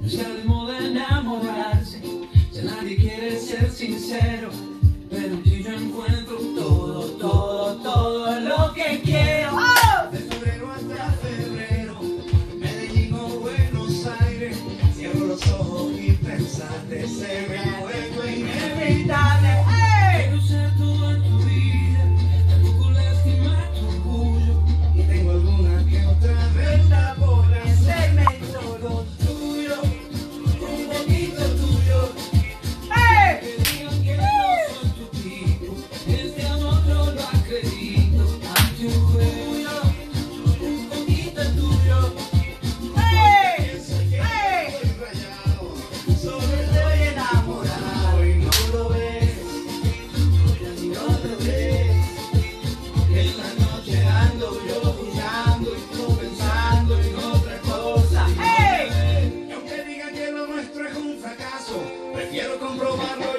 No está de moda enamorarse, ya nadie quiere ser sincero, pero yo encuentro quiero comprobarlo.